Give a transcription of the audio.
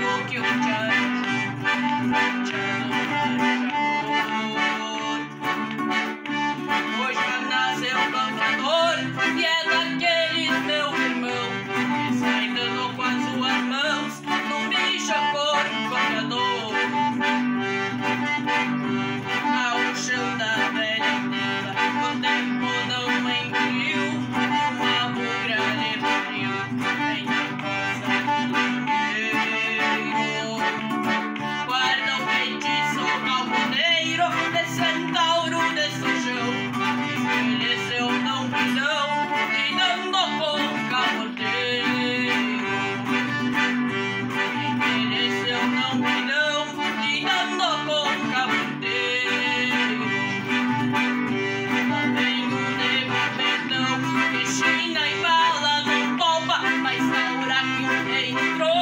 You judge. judge. ready.